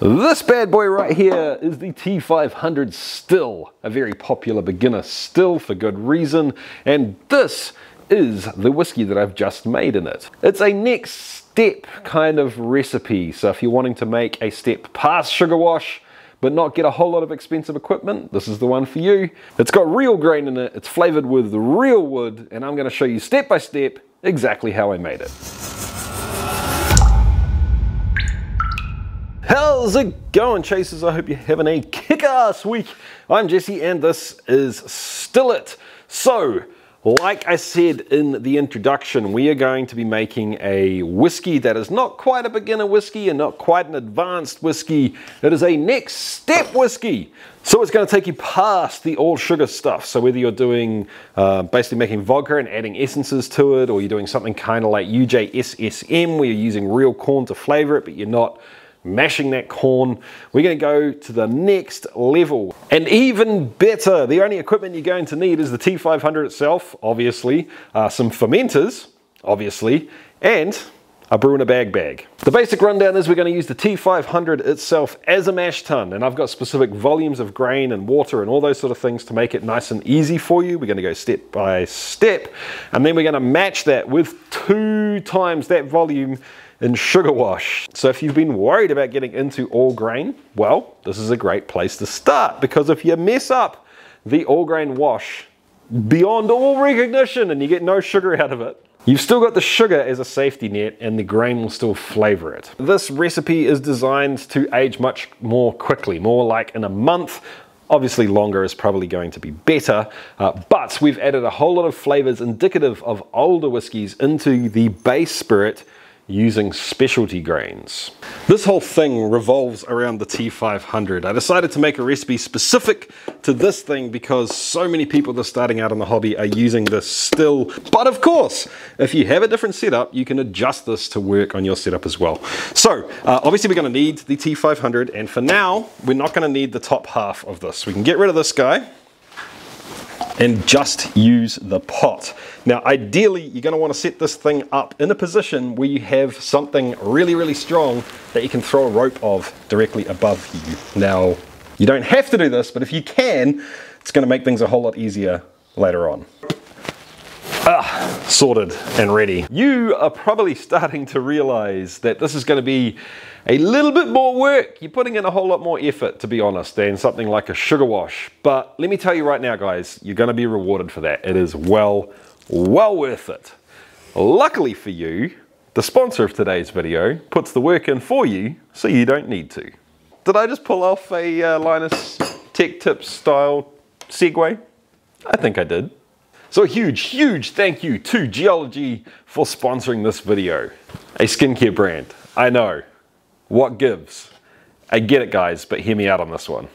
This bad boy right here is the T500 still, a very popular beginner still for good reason, and this is the whiskey that I've just made in it. It's a next step kind of recipe, so if you're wanting to make a step past sugar wash, but not get a whole lot of expensive equipment, this is the one for you. It's got real grain in it, it's flavored with real wood, and I'm gonna show you step by step exactly how I made it. How's it going, chasers? I hope you're having a kick-ass week. I'm Jesse, and this is Still It. So, like I said in the introduction, we are going to be making a whiskey that is not quite a beginner whiskey and not quite an advanced whiskey. It is a next step whiskey. So it's going to take you past the all sugar stuff. So whether you're doing uh, basically making vodka and adding essences to it, or you're doing something kind of like UJSSM where you're using real corn to flavor it, but you're not mashing that corn. We're going to go to the next level. And even better, the only equipment you're going to need is the T500 itself, obviously, uh, some fermenters, obviously, and a brew in a bag bag. The basic rundown is we're going to use the T500 itself as a mash tun and I've got specific volumes of grain and water and all those sort of things to make it nice and easy for you. We're going to go step by step and then we're going to match that with two times that volume in sugar wash. So if you've been worried about getting into all grain, well, this is a great place to start because if you mess up the all grain wash beyond all recognition and you get no sugar out of it, You've still got the sugar as a safety net and the grain will still flavor it. This recipe is designed to age much more quickly, more like in a month Obviously longer is probably going to be better, uh, but we've added a whole lot of flavors indicative of older whiskies into the base spirit using specialty grains. This whole thing revolves around the T500. I decided to make a recipe specific to this thing because so many people that are starting out in the hobby are using this still. But of course, if you have a different setup, you can adjust this to work on your setup as well. So uh, obviously we're gonna need the T500 and for now, we're not gonna need the top half of this. We can get rid of this guy and just use the pot. Now ideally you're going to want to set this thing up in a position where you have something really really strong that you can throw a rope of directly above you. Now you don't have to do this but if you can it's going to make things a whole lot easier later on. Ah, sorted and ready. You are probably starting to realize that this is going to be a little bit more work. You're putting in a whole lot more effort, to be honest, than something like a sugar wash. But let me tell you right now, guys, you're going to be rewarded for that. It is well, well worth it. Luckily for you, the sponsor of today's video puts the work in for you, so you don't need to. Did I just pull off a uh, Linus Tech Tips style segue? I think I did. So a huge, huge thank you to Geologie for sponsoring this video. A skincare brand, I know. What gives? I get it guys, but hear me out on this one.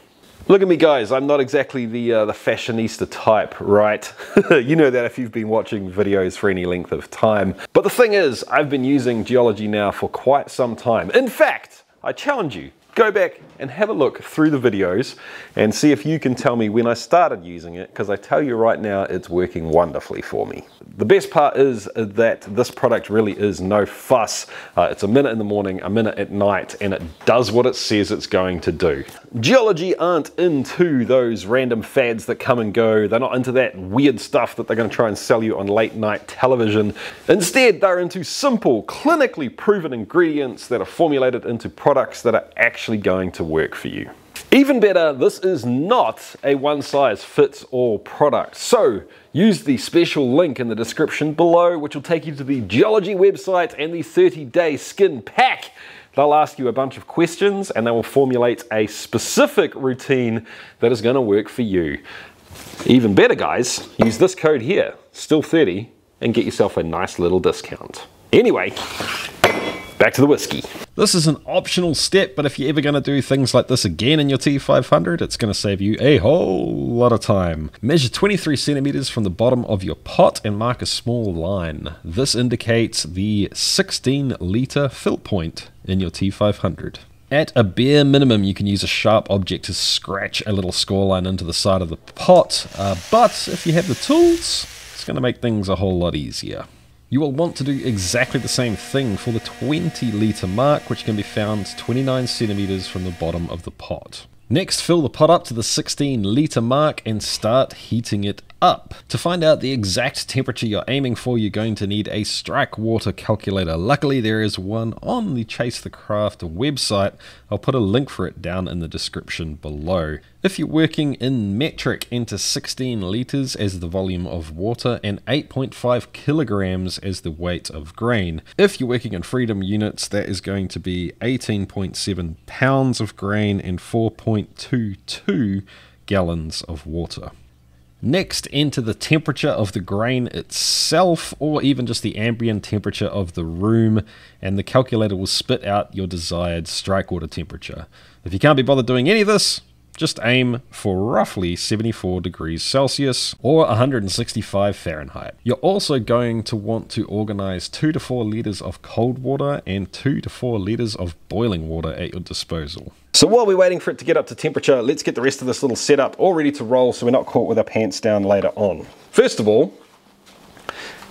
Look at me guys, I'm not exactly the, uh, the fashionista type, right? you know that if you've been watching videos for any length of time. But the thing is, I've been using Geologie now for quite some time. In fact, I challenge you, go back and have a look through the videos and see if you can tell me when I started using it because I tell you right now it's working wonderfully for me. The best part is that this product really is no fuss. Uh, it's a minute in the morning, a minute at night, and it does what it says it's going to do. Geologie aren't into those random fads that come and go. They're not into that weird stuff that they're going to try and sell you on late night television. Instead, they're into simple, clinically proven ingredients that are formulated into products that are actually going to work for you. Even better, this is not a one size fits all product. So use the special link in the description below, which will take you to the Geologie website and the 30 day skin pack. They'll ask you a bunch of questions and they will formulate a specific routine that is going to work for you. Even better, guys, use this code here, still30, and get yourself a nice little discount. Anyway, back to the whiskey. This is an optional step, but if you're ever going to do things like this again in your T500, it's going to save you a whole lot of time. Measure 23 centimeters from the bottom of your pot and mark a small line. This indicates the 16 liter fill point in your T500. At a bare minimum, you can use a sharp object to scratch a little score line into the side of the pot, uh, but if you have the tools, it's going to make things a whole lot easier. You will want to do exactly the same thing for the 20 litre mark, which can be found 29 centimetres from the bottom of the pot. Next, fill the pot up to the 16 litre mark and start heating it up. To find out the exact temperature you're aiming for, you're going to need a strike water calculator. Luckily, there is one on the Chase the Craft website. I'll put a link for it down in the description below. If you're working in metric, enter 16 litres as the volume of water and 8.5 kilograms as the weight of grain. If you're working in freedom units, that is going to be 18.7 pounds of grain and 4.22 gallons of water. Next, enter the temperature of the grain itself, or even just the ambient temperature of the room, and the calculator will spit out your desired strike water temperature. If you can't be bothered doing any of this, just aim for roughly 74 degrees Celsius or 165 Fahrenheit. You're also going to want to organize 2 to 4 liters of cold water and 2 to 4 liters of boiling water at your disposal. So while we're waiting for it to get up to temperature, let's get the rest of this little setup all ready to roll so we're not caught with our pants down later on. First of all,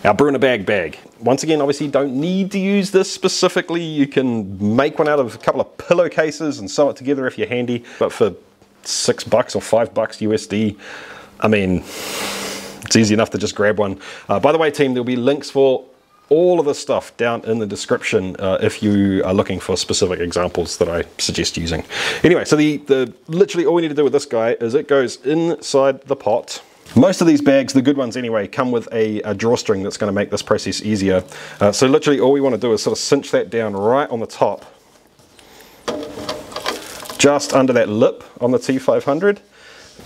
our brew in a bag bag. Once again, obviously you don't need to use this specifically. You can make one out of a couple of pillowcases and sew it together if you're handy. But for six bucks or five bucks USD. I mean, it's easy enough to just grab one. Uh, by the way, team, there'll be links for all of this stuff down in the description uh, if you are looking for specific examples that I suggest using. Anyway, so the, the literally all we need to do with this guy is it goes inside the pot. Most of these bags, the good ones anyway, come with a, a drawstring that's going to make this process easier. Uh, so literally all we want to do is sort of cinch that down right on the top just under that lip on the T500.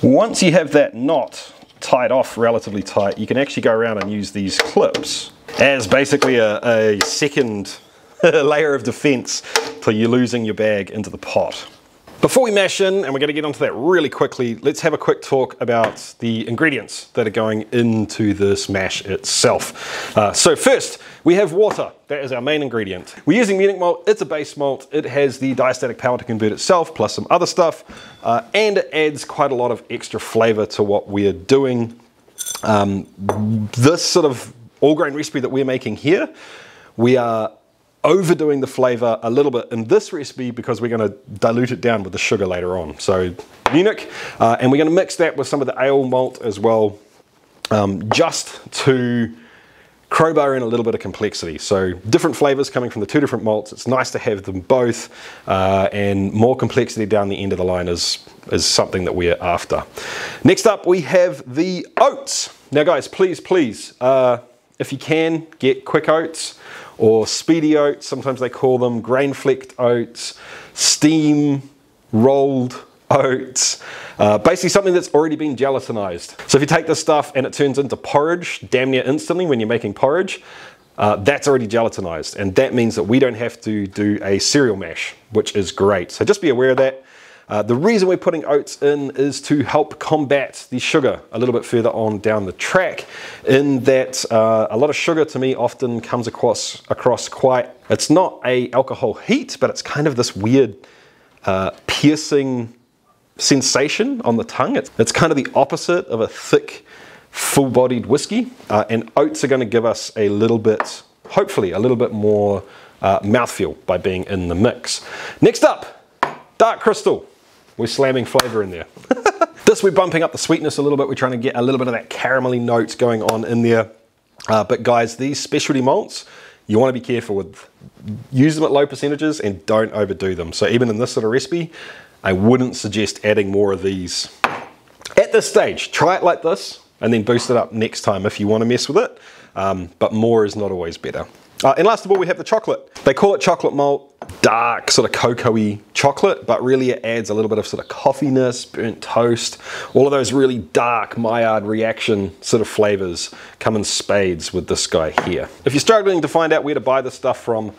Once you have that knot tied off relatively tight, you can actually go around and use these clips as basically a, a second layer of defense till you're losing your bag into the pot. Before we mash in, and we're going to get onto that really quickly, let's have a quick talk about the ingredients that are going into this mash itself. Uh, so first, we have water. That is our main ingredient. We're using Munich malt. It's a base malt. It has the diastatic power to convert itself, plus some other stuff, uh, and it adds quite a lot of extra flavor to what we're doing. Um, this sort of all grain recipe that we're making here, we are overdoing the flavor a little bit in this recipe because we're going to dilute it down with the sugar later on. So Munich, uh, and we're going to mix that with some of the ale malt as well, um, just to crowbar in a little bit of complexity. So different flavors coming from the two different malts. It's nice to have them both, uh, and more complexity down the end of the line is, is something that we're after. Next up, we have the oats. Now guys, please, please, uh, if you can, get quick oats or speedy oats, sometimes they call them grain flicked oats, steam rolled oats, uh, basically something that's already been gelatinized. So if you take this stuff and it turns into porridge damn near instantly when you're making porridge, uh, that's already gelatinized and that means that we don't have to do a cereal mash, which is great. So just be aware of that. Uh, the reason we're putting oats in is to help combat the sugar a little bit further on down the track in that uh, a lot of sugar to me often comes across, across quite, it's not a alcohol heat, but it's kind of this weird uh, piercing sensation on the tongue. It's, it's, kind of the opposite of a thick, full-bodied whiskey, uh, and oats are going to give us a little bit, hopefully, a little bit more uh, mouthfeel by being in the mix. Next up, dark crystal. We're slamming flavor in there. this, we're bumping up the sweetness a little bit. We're trying to get a little bit of that caramelly notes going on in there. Uh, but guys, these specialty malts, you want to be careful with. Use them at low percentages and don't overdo them. So even in this sort of recipe, I wouldn't suggest adding more of these. At this stage, try it like this and then boost it up next time if you want to mess with it. Um, but more is not always better. Uh, and last of all, we have the chocolate. They call it chocolate malt, dark, sort of cocoa-y chocolate, but really it adds a little bit of sort of coffeeness, burnt toast, all of those really dark Maillard reaction sort of flavors come in spades with this guy here. If you're struggling to find out where to buy this stuff from,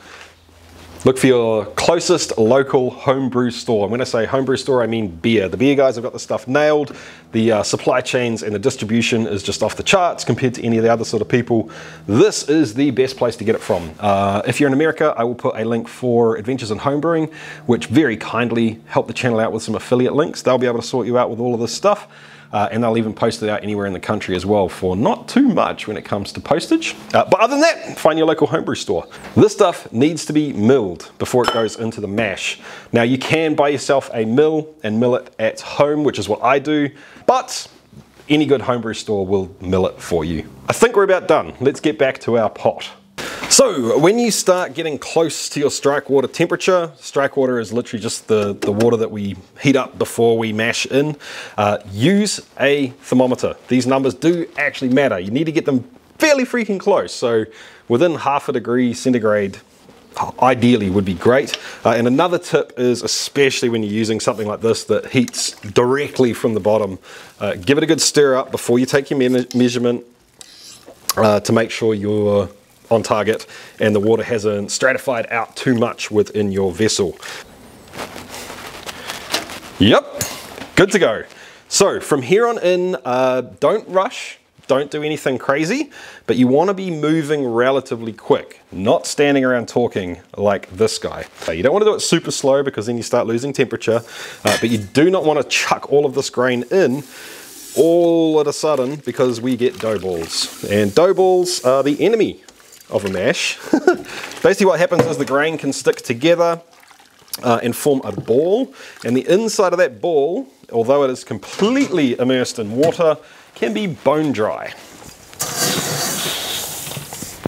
Look for your closest local homebrew store. And when I say homebrew store, I mean beer. The beer guys have got the stuff nailed. The uh, supply chains and the distribution is just off the charts compared to any of the other sort of people. This is the best place to get it from. Uh, if you're in America, I will put a link for Adventures in Homebrewing, which very kindly help the channel out with some affiliate links. They'll be able to sort you out with all of this stuff. Uh, and they'll even post it out anywhere in the country as well for not too much when it comes to postage. Uh, but other than that, find your local homebrew store. This stuff needs to be milled before it goes into the mash. Now you can buy yourself a mill and mill it at home, which is what I do, but any good homebrew store will mill it for you. I think we're about done. Let's get back to our pot. So when you start getting close to your strike water temperature, strike water is literally just the, the water that we heat up before we mash in, uh, use a thermometer. These numbers do actually matter. You need to get them fairly freaking close. So within half a degree centigrade, ideally would be great. Uh, and another tip is, especially when you're using something like this that heats directly from the bottom, uh, give it a good stir up before you take your me measurement uh, to make sure you're on target and the water hasn't stratified out too much within your vessel. Yep, good to go. So from here on in, uh, don't rush, don't do anything crazy, but you want to be moving relatively quick, not standing around talking like this guy. You don't want to do it super slow because then you start losing temperature, uh, but you do not want to chuck all of this grain in all of a sudden because we get dough balls. And dough balls are the enemy of a mash. Basically what happens is the grain can stick together uh, and form a ball and the inside of that ball, although it is completely immersed in water, can be bone dry.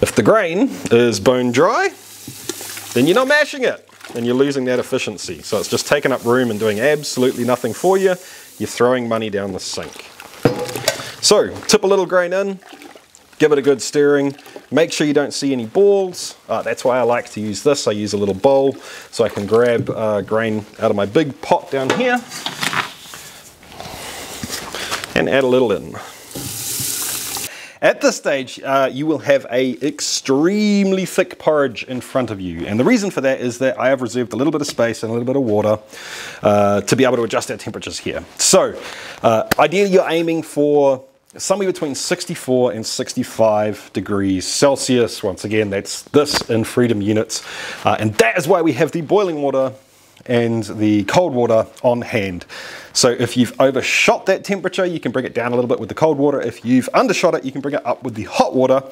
If the grain is bone dry, then you're not mashing it and you're losing that efficiency. So it's just taking up room and doing absolutely nothing for you. You're throwing money down the sink. So tip a little grain in, give it a good stirring, make sure you don't see any balls. Uh, that's why I like to use this. I use a little bowl so I can grab uh, grain out of my big pot down here and add a little in. At this stage, uh, you will have a extremely thick porridge in front of you. And the reason for that is that I have reserved a little bit of space and a little bit of water uh, to be able to adjust our temperatures here. So uh, ideally you're aiming for somewhere between 64 and 65 degrees Celsius. Once again, that's this in freedom units. Uh, and that is why we have the boiling water and the cold water on hand. So if you've overshot that temperature, you can bring it down a little bit with the cold water. If you've undershot it, you can bring it up with the hot water.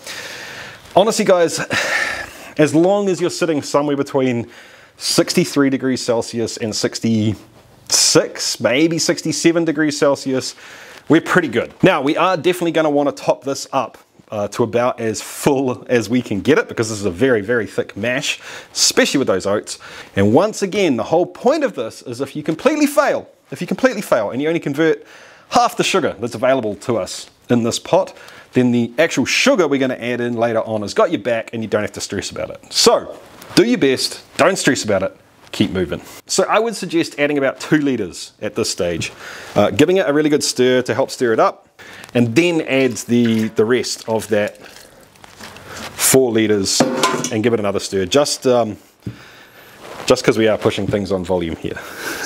Honestly, guys, as long as you're sitting somewhere between 63 degrees Celsius and 66, maybe 67 degrees Celsius, we're pretty good. Now, we are definitely gonna wanna top this up uh, to about as full as we can get it because this is a very, very thick mash, especially with those oats. And once again, the whole point of this is if you completely fail, if you completely fail and you only convert half the sugar that's available to us in this pot, then the actual sugar we're gonna add in later on has got your back and you don't have to stress about it. So, do your best, don't stress about it, keep moving. So I would suggest adding about two liters at this stage, uh, giving it a really good stir to help stir it up, and then add the, the rest of that four liters and give it another stir, just um, just because we are pushing things on volume here.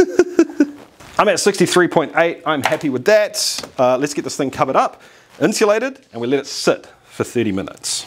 I'm at 63.8, I'm happy with that. Uh, let's get this thing covered up, insulated, and we let it sit for 30 minutes.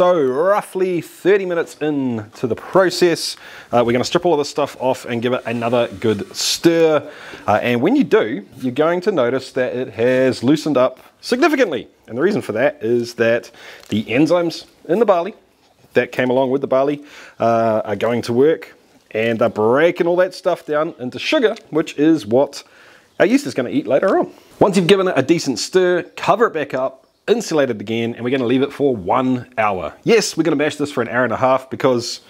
So roughly 30 minutes into the process, uh, we're gonna strip all of this stuff off and give it another good stir. Uh, and when you do, you're going to notice that it has loosened up significantly. And the reason for that is that the enzymes in the barley that came along with the barley uh, are going to work and they're breaking all that stuff down into sugar, which is what our yeast is gonna eat later on. Once you've given it a decent stir, cover it back up, insulate it again, and we're gonna leave it for one hour. Yes, we're gonna mash this for an hour and a half because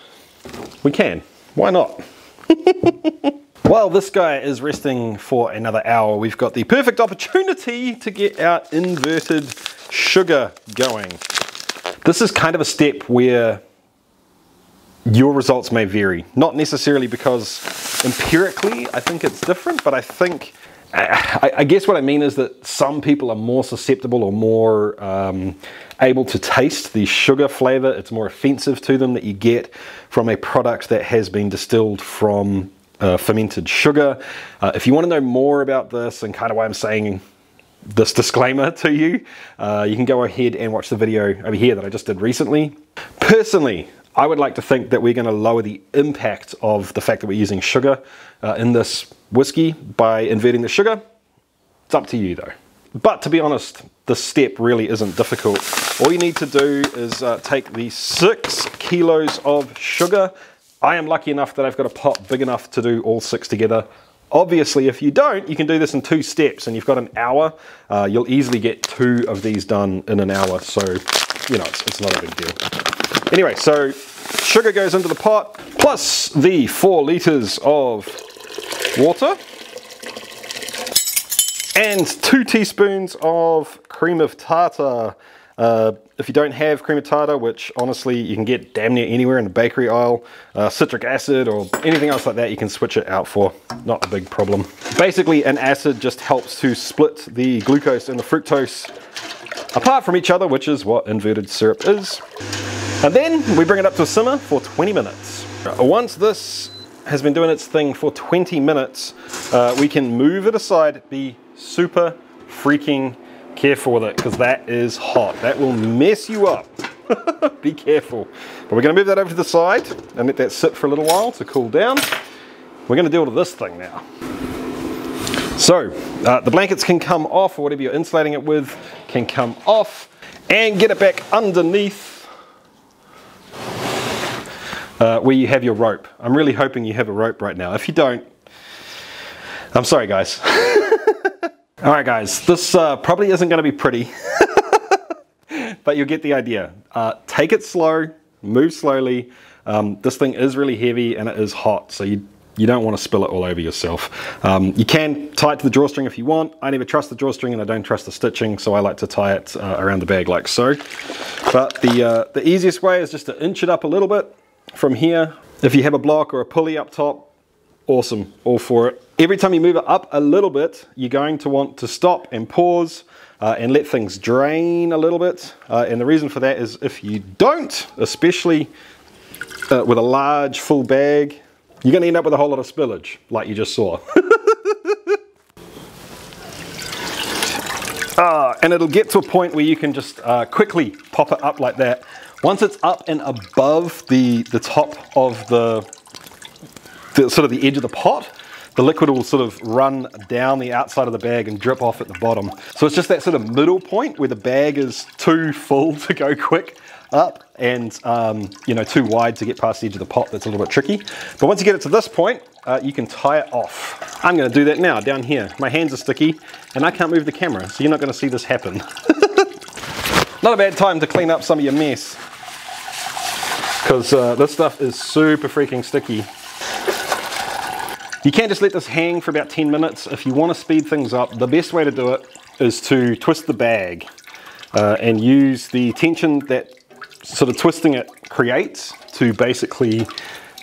we can. Why not? While this guy is resting for another hour, we've got the perfect opportunity to get our inverted sugar going. This is kind of a step where your results may vary. Not necessarily because empirically I think it's different, but I think I, I, guess what I mean is that some people are more susceptible or more um, able to taste the sugar flavor. It's more offensive to them that you get from a product that has been distilled from uh, fermented sugar. Uh, if you want to know more about this and kind of why I'm saying this disclaimer to you, uh, you can go ahead and watch the video over here that I just did recently. Personally, I would like to think that we're going to lower the impact of the fact that we're using sugar uh, in this whiskey by inverting the sugar. It's up to you though. But to be honest, the step really isn't difficult. All you need to do is uh, take the six kilos of sugar. I am lucky enough that I've got a pot big enough to do all six together. Obviously, if you don't, you can do this in two steps and you've got an hour. Uh, you'll easily get two of these done in an hour. So, you know, it's, it's not a big deal. Anyway, so sugar goes into the pot, plus the four liters of water and two teaspoons of cream of tartar. Uh, if you don't have cream of tartar, which honestly you can get damn near anywhere in the bakery aisle, uh, citric acid or anything else like that, you can switch it out for. Not a big problem. Basically, an acid just helps to split the glucose and the fructose apart from each other, which is what inverted syrup is. And then we bring it up to a simmer for 20 minutes. Once this has been doing its thing for 20 minutes, uh, we can move it aside, be super freaking careful with it because that is hot. That will mess you up. be careful. But we're going to move that over to the side and let that sit for a little while to cool down. We're going to deal with this thing now. So uh, the blankets can come off or whatever you're insulating it with can come off and get it back underneath uh, where you have your rope. I'm really hoping you have a rope right now. If you don't, I'm sorry guys. All right, guys, this uh, probably isn't going to be pretty, but you'll get the idea. Uh, take it slow, move slowly. Um, this thing is really heavy and it is hot, so you, you don't want to spill it all over yourself. Um, you can tie it to the drawstring if you want. I never trust the drawstring and I don't trust the stitching, so I like to tie it uh, around the bag like so. But the, uh, the easiest way is just to inch it up a little bit from here. If you have a block or a pulley up top, awesome, all for it. Every time you move it up a little bit, you're going to want to stop and pause uh, and let things drain a little bit. Uh, and the reason for that is if you don't, especially uh, with a large full bag, you're going to end up with a whole lot of spillage, like you just saw. Ah, and it'll get to a point where you can just uh, quickly pop it up like that. Once it's up and above the, the top of the the sort of the edge of the pot, the liquid will sort of run down the outside of the bag and drip off at the bottom. So it's just that sort of middle point where the bag is too full to go quick up and um, you know too wide to get past the edge of the pot. That's a little bit tricky. But once you get it to this point uh, you can tie it off. I'm going to do that now down here. My hands are sticky and I can't move the camera so you're not going to see this happen. Not a bad time to clean up some of your mess because uh, this stuff is super freaking sticky you can't just let this hang for about 10 minutes. If you want to speed things up, the best way to do it is to twist the bag uh, and use the tension that sort of twisting it creates to basically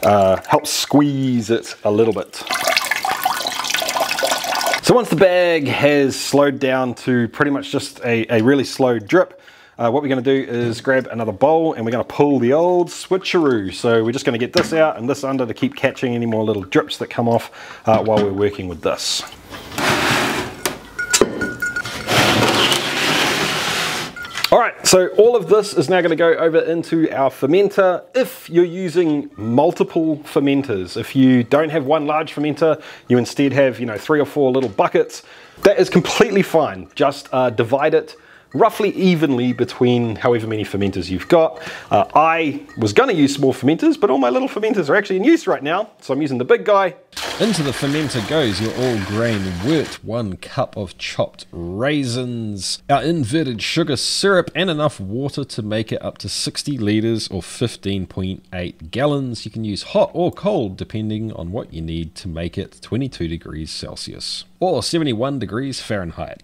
uh, help squeeze it a little bit. So once the bag has slowed down to pretty much just a, a really slow drip, uh, what we're going to do is grab another bowl and we're going to pull the old switcheroo. So we're just going to get this out and this under to keep catching any more little drips that come off uh, while we're working with this. All right, so all of this is now going to go over into our fermenter. If you're using multiple fermenters, if you don't have one large fermenter, you instead have, you know, three or four little buckets, that is completely fine. Just uh, divide it roughly evenly between however many fermenters you've got. Uh, I was going to use small fermenters, but all my little fermenters are actually in use right now, so I'm using the big guy. Into the fermenter goes your all grain wort, one cup of chopped raisins, our inverted sugar syrup, and enough water to make it up to 60 litres or 15.8 gallons. You can use hot or cold depending on what you need to make it 22 degrees Celsius or 71 degrees Fahrenheit.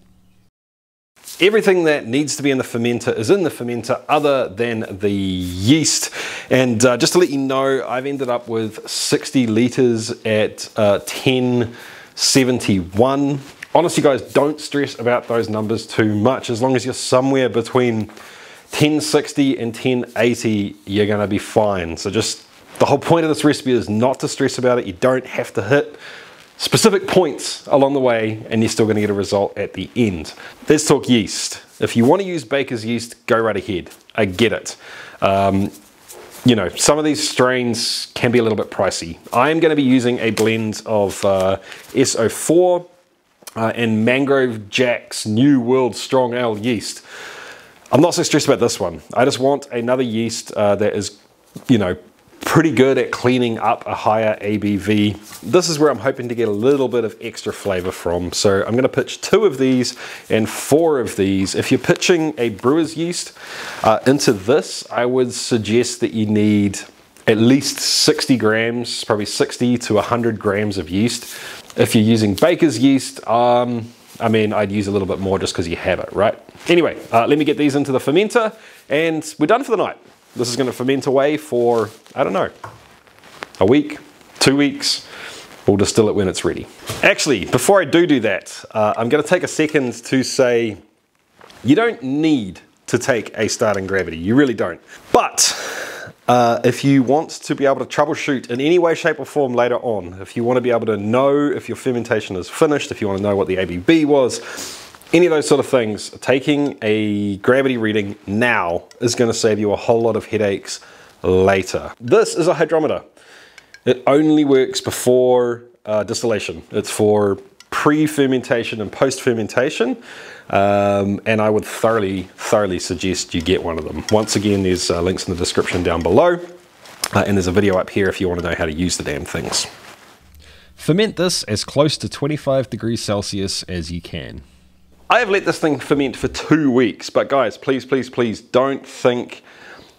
Everything that needs to be in the fermenter is in the fermenter other than the yeast. And uh, just to let you know, I've ended up with 60 liters at uh, 1071. Honestly, guys, don't stress about those numbers too much. As long as you're somewhere between 1060 and 1080, you're gonna be fine. So just the whole point of this recipe is not to stress about it. You don't have to hit specific points along the way and you're still going to get a result at the end. Let's talk yeast. If you want to use baker's yeast, go right ahead. I get it. Um, you know, some of these strains can be a little bit pricey. I am going to be using a blend of uh, SO4 uh, and Mangrove Jack's New World Strong Ale yeast. I'm not so stressed about this one. I just want another yeast uh, that is, you know, pretty good at cleaning up a higher ABV. This is where I'm hoping to get a little bit of extra flavor from. So I'm gonna pitch two of these and four of these. If you're pitching a brewer's yeast uh, into this, I would suggest that you need at least 60 grams, probably 60 to 100 grams of yeast. If you're using baker's yeast, um, I mean, I'd use a little bit more just because you have it, right? Anyway, uh, let me get these into the fermenter and we're done for the night. This is going to ferment away for, I don't know, a week, two weeks. We'll distill it when it's ready. Actually, before I do do that, uh, I'm going to take a second to say you don't need to take a starting gravity. You really don't. But uh, if you want to be able to troubleshoot in any way, shape or form later on, if you want to be able to know if your fermentation is finished, if you want to know what the ABV was, any of those sort of things, taking a gravity reading now is going to save you a whole lot of headaches later. This is a hydrometer. It only works before uh, distillation. It's for pre-fermentation and post-fermentation. Um, and I would thoroughly, thoroughly suggest you get one of them. Once again, there's uh, links in the description down below. Uh, and there's a video up here if you want to know how to use the damn things. Ferment this as close to 25 degrees Celsius as you can. I have let this thing ferment for two weeks, but guys, please, please, please don't think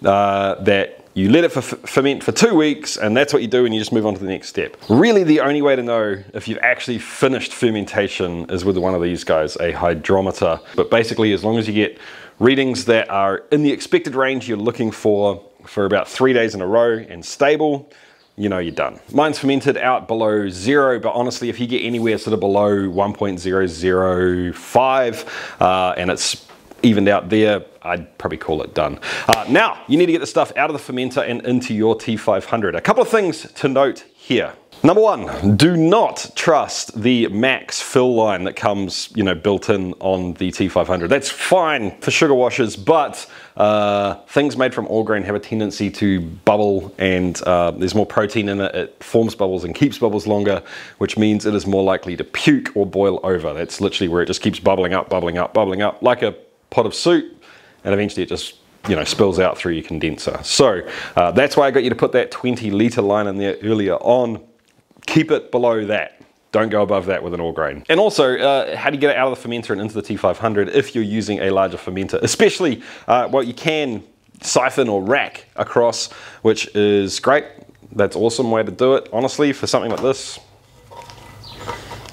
uh, that you let it ferment for two weeks and that's what you do and you just move on to the next step. Really the only way to know if you've actually finished fermentation is with one of these guys, a hydrometer. But basically as long as you get readings that are in the expected range you're looking for for about three days in a row and stable, you know you're done. Mine's fermented out below zero, but honestly, if you get anywhere sort of below 1.005 uh, and it's evened out there, I'd probably call it done. Uh, now, you need to get the stuff out of the fermenter and into your T500. A couple of things to note here. Number one, do not trust the max fill line that comes, you know, built in on the T500. That's fine for sugar washers, but uh, things made from all grain have a tendency to bubble and uh, there's more protein in it. It forms bubbles and keeps bubbles longer, which means it is more likely to puke or boil over. That's literally where it just keeps bubbling up, bubbling up, bubbling up, like a pot of soup, and eventually it just you know, spills out through your condenser. So uh, that's why I got you to put that 20 litre line in there earlier on keep it below that. Don't go above that with an all grain. And also, uh, how do you get it out of the fermenter and into the T500 if you're using a larger fermenter? Especially, uh, well, you can siphon or rack across, which is great. That's awesome way to do it. Honestly, for something like this,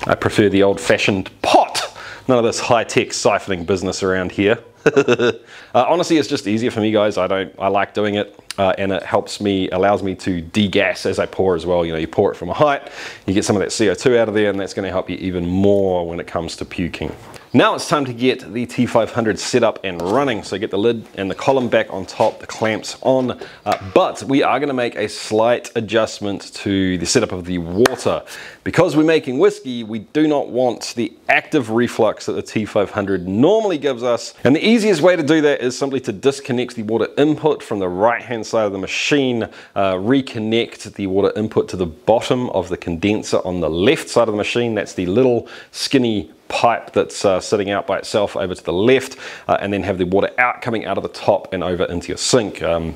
I prefer the old fashioned pot. None of this high tech siphoning business around here. uh, honestly, it's just easier for me, guys. I don't. I like doing it, uh, and it helps me, allows me to degas as I pour as well. You know, you pour it from a height, you get some of that CO2 out of there, and that's going to help you even more when it comes to puking. Now it's time to get the T500 set up and running. So get the lid and the column back on top, the clamps on, uh, but we are gonna make a slight adjustment to the setup of the water. Because we're making whiskey, we do not want the active reflux that the T500 normally gives us. And the easiest way to do that is simply to disconnect the water input from the right-hand side of the machine, uh, reconnect the water input to the bottom of the condenser on the left side of the machine. That's the little skinny pipe that's uh, sitting out by itself over to the left uh, and then have the water out coming out of the top and over into your sink. Um,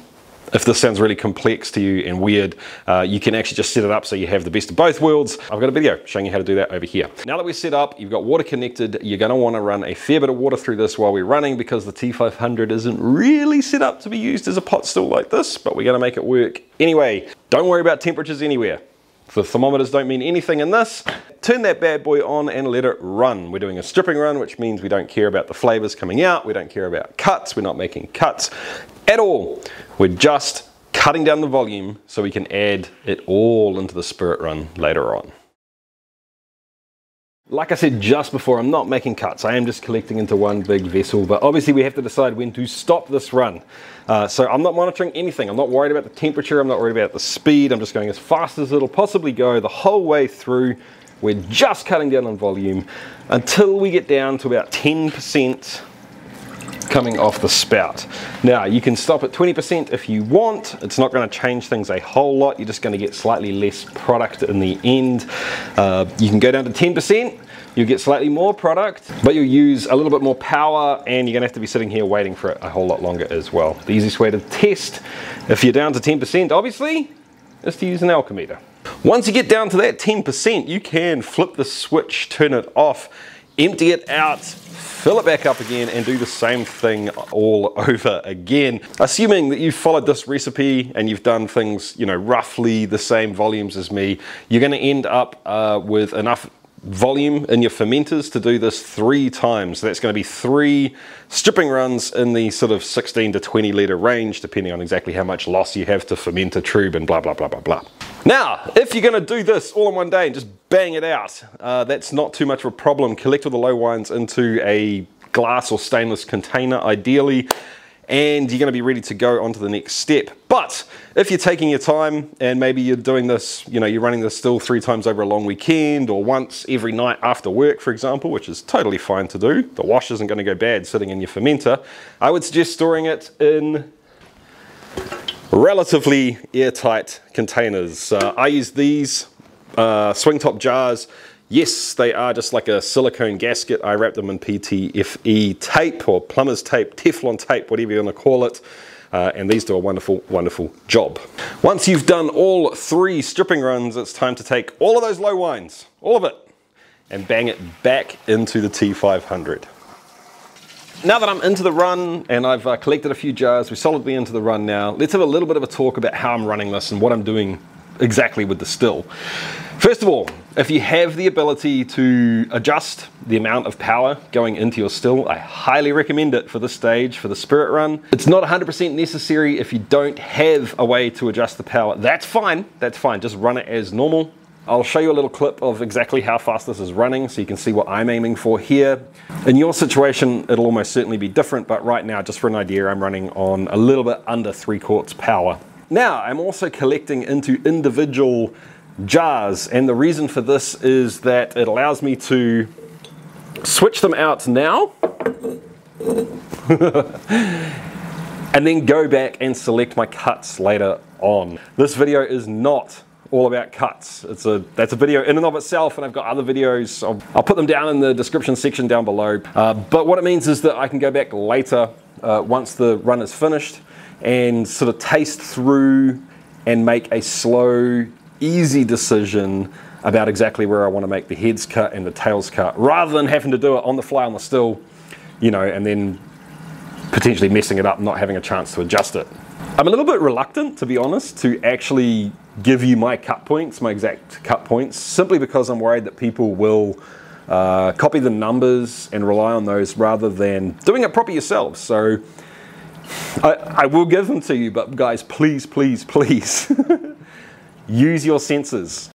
if this sounds really complex to you and weird, uh, you can actually just set it up so you have the best of both worlds. I've got a video showing you how to do that over here. Now that we're set up, you've got water connected, you're gonna wanna run a fair bit of water through this while we're running because the T500 isn't really set up to be used as a pot still like this, but we're gonna make it work anyway. Don't worry about temperatures anywhere. The thermometers don't mean anything in this. Turn that bad boy on and let it run. We're doing a stripping run, which means we don't care about the flavors coming out. We don't care about cuts. We're not making cuts at all. We're just cutting down the volume so we can add it all into the spirit run later on. Like I said just before, I'm not making cuts. I am just collecting into one big vessel, but obviously we have to decide when to stop this run. Uh, so I'm not monitoring anything. I'm not worried about the temperature. I'm not worried about the speed. I'm just going as fast as it'll possibly go the whole way through. We're just cutting down on volume until we get down to about 10% coming off the spout. Now you can stop at 20% if you want. It's not going to change things a whole lot. You're just going to get slightly less product in the end. Uh, you can go down to 10%. you'll get slightly more product, but you'll use a little bit more power and you're gonna have to be sitting here waiting for it a whole lot longer as well. The easiest way to test, if you're down to 10%, obviously, is to use an alcometer. Once you get down to that 10%, you can flip the switch, turn it off, empty it out, fill it back up again and do the same thing all over again. Assuming that you've followed this recipe and you've done things, you know, roughly the same volumes as me, you're gonna end up uh, with enough volume in your fermenters to do this three times. So that's going to be three stripping runs in the sort of 16 to 20 litre range, depending on exactly how much loss you have to ferment a trub and blah, blah, blah, blah, blah. Now, if you're going to do this all in one day and just bang it out, uh, that's not too much of a problem. Collect all the low wines into a glass or stainless container, ideally and you're going to be ready to go on to the next step. But if you're taking your time and maybe you're doing this, you know, you're running this still three times over a long weekend or once every night after work, for example, which is totally fine to do, the wash isn't going to go bad sitting in your fermenter, I would suggest storing it in relatively airtight containers. Uh, I use these uh, swing top jars Yes, they are just like a silicone gasket. I wrap them in PTFE tape or plumber's tape, Teflon tape, whatever you want to call it. Uh, and these do a wonderful, wonderful job. Once you've done all three stripping runs, it's time to take all of those low wines, all of it, and bang it back into the T500. Now that I'm into the run and I've uh, collected a few jars, we're solidly into the run now, let's have a little bit of a talk about how I'm running this and what I'm doing exactly with the still. First of all, if you have the ability to adjust the amount of power going into your still, I highly recommend it for this stage, for the spirit run. It's not 100% necessary if you don't have a way to adjust the power. That's fine, that's fine, just run it as normal. I'll show you a little clip of exactly how fast this is running so you can see what I'm aiming for here. In your situation, it'll almost certainly be different, but right now, just for an idea, I'm running on a little bit under three quarts power. Now, I'm also collecting into individual jars. And the reason for this is that it allows me to switch them out now and then go back and select my cuts later on. This video is not all about cuts. It's a that's a video in and of itself, and I've got other videos. I'll, I'll put them down in the description section down below. Uh, but what it means is that I can go back later uh, once the run is finished and sort of taste through and make a slow easy decision about exactly where I want to make the heads cut and the tails cut, rather than having to do it on the fly on the still, you know, and then potentially messing it up, not having a chance to adjust it. I'm a little bit reluctant, to be honest, to actually give you my cut points, my exact cut points, simply because I'm worried that people will uh, copy the numbers and rely on those rather than doing it proper yourselves. So I, I will give them to you, but guys, please, please, please Use your senses.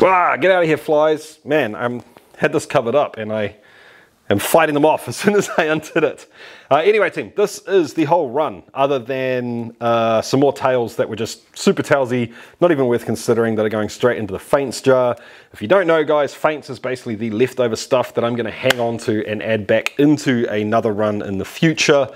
Ah, get out of here, flies. Man, I had this covered up and I am fighting them off as soon as I undid it. Uh, anyway, team, this is the whole run, other than uh, some more tails that were just super tailsy, not even worth considering, that are going straight into the feints jar. If you don't know, guys, feints is basically the leftover stuff that I'm going to hang on to and add back into another run in the future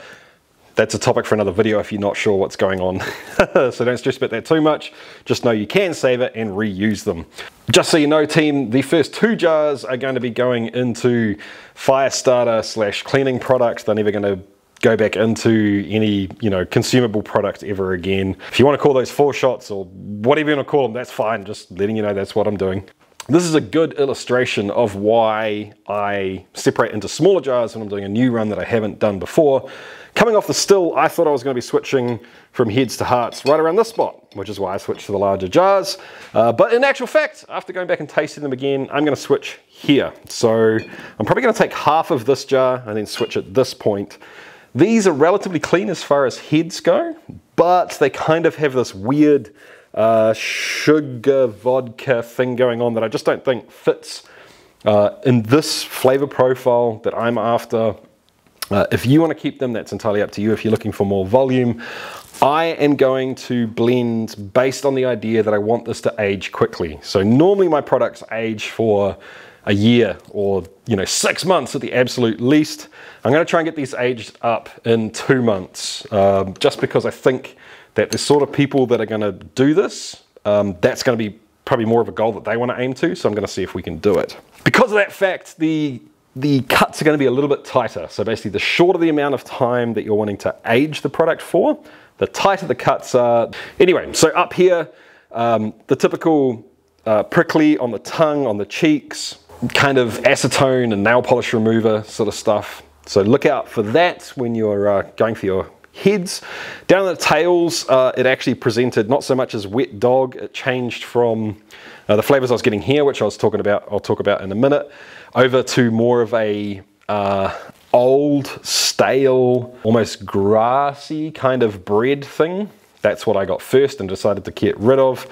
that's a topic for another video if you're not sure what's going on. so don't stress about that too much. Just know you can save it and reuse them. Just so you know team, the first two jars are going to be going into fire starter slash cleaning products. They're never going to go back into any you know consumable product ever again. If you want to call those foreshots or whatever you want to call them, that's fine. Just letting you know that's what I'm doing. This is a good illustration of why I separate into smaller jars when I'm doing a new run that I haven't done before Coming off the still, I thought I was going to be switching from heads to hearts right around this spot, which is why I switched to the larger jars. Uh, but in actual fact, after going back and tasting them again, I'm going to switch here. So I'm probably going to take half of this jar and then switch at this point. These are relatively clean as far as heads go, but they kind of have this weird uh, sugar vodka thing going on that I just don't think fits uh, in this flavor profile that I'm after uh, if you want to keep them, that's entirely up to you. If you're looking for more volume, I am going to blend based on the idea that I want this to age quickly. So normally my products age for a year or you know six months at the absolute least. I'm going to try and get these aged up in two months, um, just because I think that the sort of people that are going to do this, um, that's going to be probably more of a goal that they want to aim to. So I'm going to see if we can do it. Because of that fact, the the cuts are going to be a little bit tighter. So basically, the shorter the amount of time that you're wanting to age the product for, the tighter the cuts are. Anyway, so up here, um, the typical uh, prickly on the tongue, on the cheeks, kind of acetone and nail polish remover sort of stuff. So look out for that when you're uh, going for your heads. Down the tails, uh, it actually presented not so much as wet dog, it changed from uh, the flavors I was getting here, which I was talking about, I'll talk about in a minute, over to more of a uh, old, stale, almost grassy kind of bread thing. That's what I got first and decided to get rid of.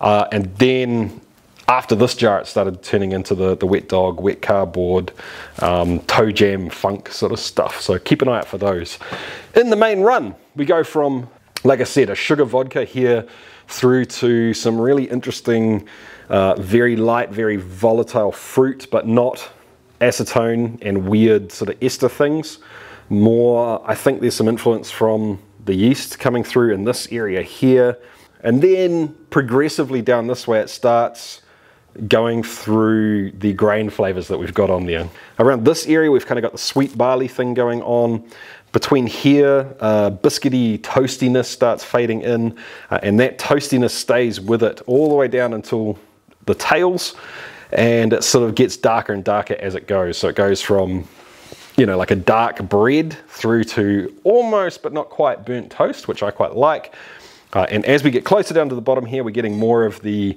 Uh, and then after this jar, it started turning into the, the wet dog, wet cardboard, um, toe jam, funk sort of stuff. So keep an eye out for those. In the main run, we go from, like I said, a sugar vodka here through to some really interesting, uh, very light, very volatile fruit, but not acetone and weird sort of ester things. More, I think there's some influence from the yeast coming through in this area here. And then progressively down this way, it starts going through the grain flavors that we've got on there. Around this area, we've kind of got the sweet barley thing going on. Between here, uh, biscuity toastiness starts fading in, uh, and that toastiness stays with it all the way down until the tails, and it sort of gets darker and darker as it goes. So it goes from, you know, like a dark bread through to almost but not quite burnt toast, which I quite like. Uh, and as we get closer down to the bottom here, we're getting more of the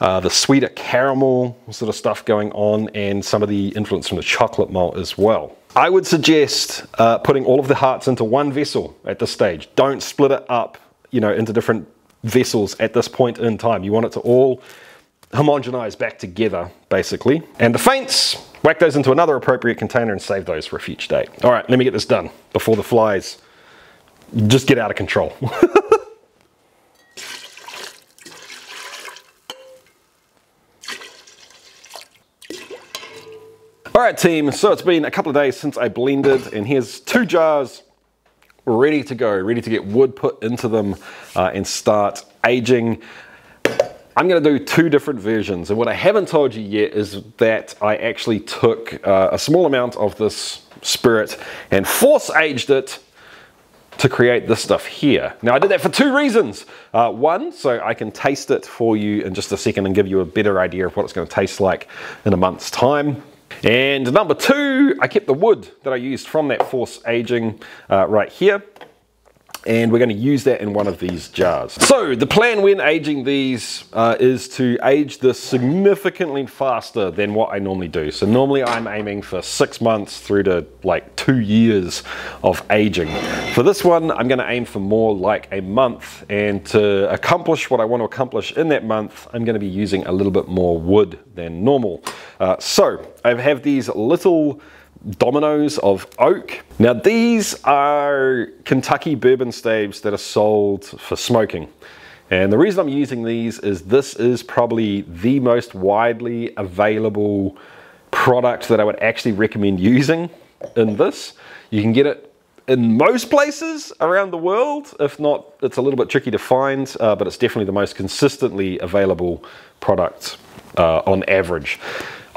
uh, the sweeter caramel sort of stuff going on and some of the influence from the chocolate malt as well. I would suggest uh, putting all of the hearts into one vessel at this stage. Don't split it up, you know, into different vessels at this point in time. You want it to all homogenize back together, basically. And the faints, whack those into another appropriate container and save those for a future date. All right, let me get this done before the flies just get out of control. All right, team, so it's been a couple of days since I blended, and here's two jars ready to go, ready to get wood put into them uh, and start aging. I'm going to do two different versions, and what I haven't told you yet is that I actually took uh, a small amount of this spirit and force aged it to create this stuff here. Now I did that for two reasons. Uh, one, so I can taste it for you in just a second and give you a better idea of what it's going to taste like in a month's time. And number two, I kept the wood that I used from that force aging uh, right here and we're going to use that in one of these jars. So the plan when aging these uh, is to age this significantly faster than what I normally do. So normally I'm aiming for six months through to like two years of aging. For this one, I'm going to aim for more like a month and to accomplish what I want to accomplish in that month, I'm going to be using a little bit more wood than normal. Uh, so I have these little dominoes of oak. Now these are Kentucky bourbon staves that are sold for smoking. And the reason I'm using these is this is probably the most widely available product that I would actually recommend using in this. You can get it in most places around the world. If not, it's a little bit tricky to find, uh, but it's definitely the most consistently available product uh, on average.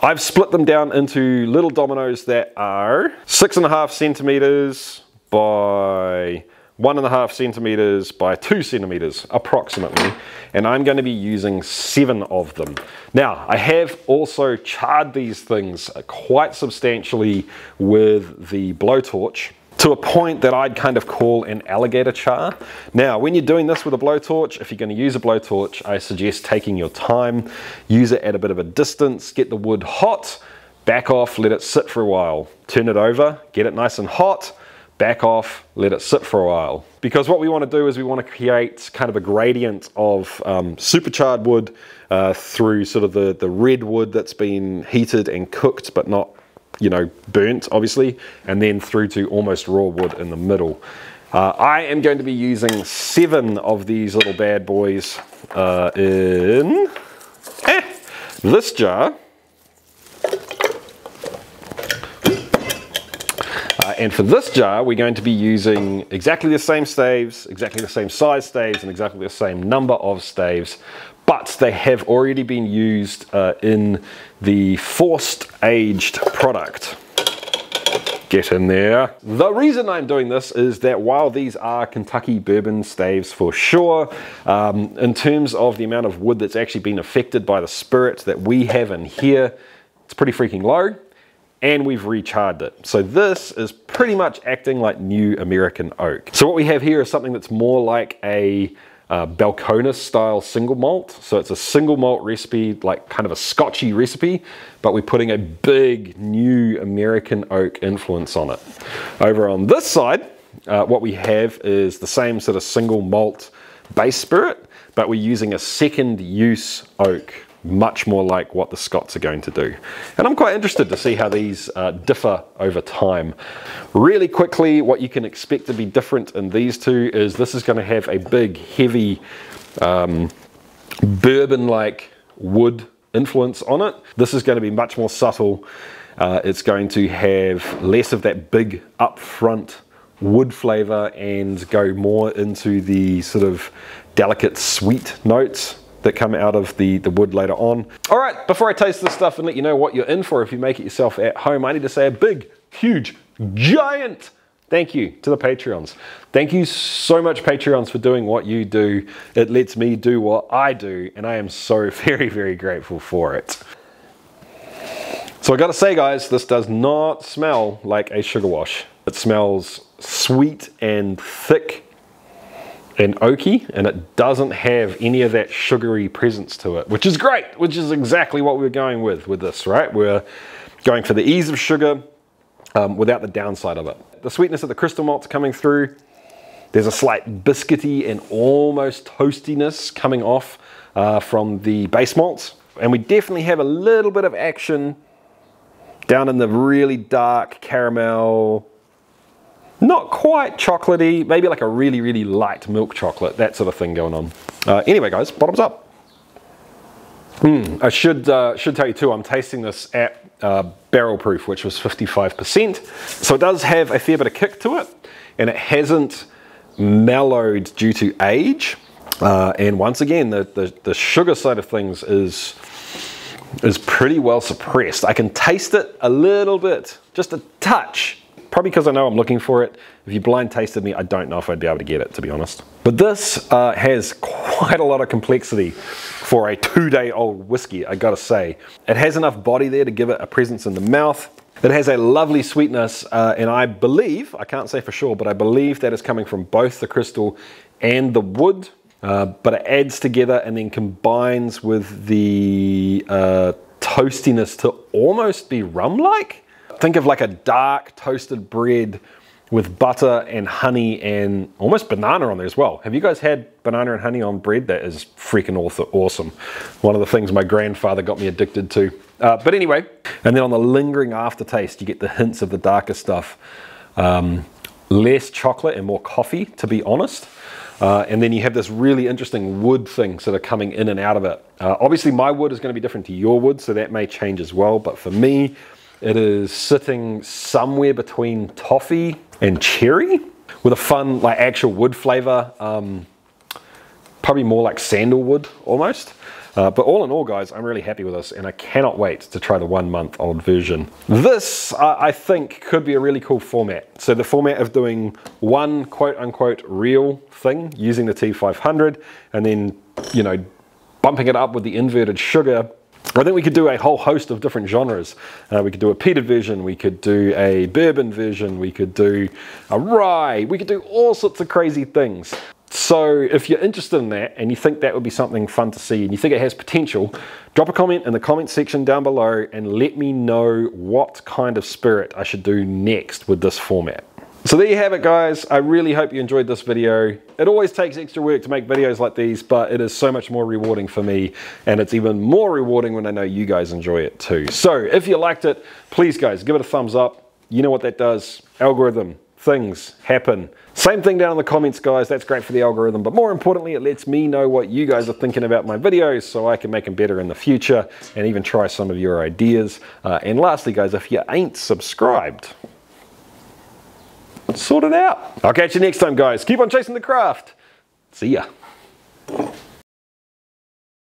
I've split them down into little dominoes that are six and a half centimeters by one and a half centimeters by two centimeters approximately. And I'm going to be using seven of them. Now I have also charred these things quite substantially with the blowtorch to a point that I'd kind of call an alligator char. Now, when you're doing this with a blowtorch, if you're going to use a blowtorch, I suggest taking your time, use it at a bit of a distance, get the wood hot, back off, let it sit for a while. Turn it over, get it nice and hot, back off, let it sit for a while. Because what we want to do is we want to create kind of a gradient of um, supercharred wood uh, through sort of the, the red wood that's been heated and cooked but not you know, burnt, obviously, and then through to almost raw wood in the middle. Uh, I am going to be using seven of these little bad boys uh, in eh, this jar. Uh, and for this jar, we're going to be using exactly the same staves, exactly the same size staves, and exactly the same number of staves but they have already been used uh, in the forced aged product. Get in there. The reason I'm doing this is that while these are Kentucky bourbon staves for sure, um, in terms of the amount of wood that's actually been affected by the spirit that we have in here, it's pretty freaking low and we've recharred it. So this is pretty much acting like new American oak. So what we have here is something that's more like a uh, Balcones style single malt. So it's a single malt recipe, like kind of a scotchy recipe, but we're putting a big new American oak influence on it. Over on this side, uh, what we have is the same sort of single malt base spirit, but we're using a second use oak much more like what the Scots are going to do. And I'm quite interested to see how these uh, differ over time. Really quickly, what you can expect to be different in these two is this is going to have a big, heavy, um, bourbon-like wood influence on it. This is going to be much more subtle. Uh, it's going to have less of that big upfront wood flavor and go more into the sort of delicate sweet notes that come out of the, the wood later on. All right, before I taste this stuff and let you know what you're in for if you make it yourself at home, I need to say a big, huge, giant thank you to the Patreons. Thank you so much, Patreons, for doing what you do. It lets me do what I do, and I am so very, very grateful for it. So I gotta say, guys, this does not smell like a sugar wash. It smells sweet and thick and oaky and it doesn't have any of that sugary presence to it, which is great, which is exactly what we're going with with this, right? We're going for the ease of sugar um, without the downside of it. The sweetness of the crystal malt's coming through. There's a slight biscuity and almost toastiness coming off uh, from the base malts. And we definitely have a little bit of action down in the really dark caramel, not quite chocolatey, maybe like a really, really light milk chocolate, that sort of thing going on. Uh, anyway, guys, bottoms up. Mm, I should, uh, should tell you too, I'm tasting this at uh, barrel proof, which was 55%. So it does have a fair bit of kick to it, and it hasn't mellowed due to age. Uh, and once again, the, the, the sugar side of things is is pretty well suppressed. I can taste it a little bit, just a touch, Probably because I know I'm looking for it. If you blind tasted me, I don't know if I'd be able to get it, to be honest. But this uh, has quite a lot of complexity for a two day old whiskey, I gotta say. It has enough body there to give it a presence in the mouth. It has a lovely sweetness, uh, and I believe, I can't say for sure, but I believe that is coming from both the crystal and the wood. Uh, but it adds together and then combines with the uh, toastiness to almost be rum-like. Think of like a dark toasted bread with butter and honey and almost banana on there as well. Have you guys had banana and honey on bread? That is freaking awesome. One of the things my grandfather got me addicted to. Uh, but anyway, and then on the lingering aftertaste, you get the hints of the darker stuff. Um, less chocolate and more coffee, to be honest. Uh, and then you have this really interesting wood thing sort of coming in and out of it. Uh, obviously, my wood is going to be different to your wood, so that may change as well. But for me, it is sitting somewhere between toffee and cherry with a fun, like actual wood flavor. Um, probably more like sandalwood almost. Uh, but all in all, guys, I'm really happy with this and I cannot wait to try the one month old version. This, uh, I think, could be a really cool format. So the format of doing one quote unquote real thing using the T500 and then, you know, bumping it up with the inverted sugar I think we could do a whole host of different genres. Uh, we could do a peated version, we could do a bourbon version, we could do a rye, we could do all sorts of crazy things. So if you're interested in that and you think that would be something fun to see and you think it has potential, drop a comment in the comment section down below and let me know what kind of spirit I should do next with this format. So there you have it guys. I really hope you enjoyed this video. It always takes extra work to make videos like these, but it is so much more rewarding for me. And it's even more rewarding when I know you guys enjoy it too. So if you liked it, please guys, give it a thumbs up. You know what that does. Algorithm, things happen. Same thing down in the comments, guys. That's great for the algorithm. But more importantly, it lets me know what you guys are thinking about my videos so I can make them better in the future and even try some of your ideas. Uh, and lastly, guys, if you ain't subscribed, sort it out. I'll catch you next time, guys. Keep on chasing the craft. See ya.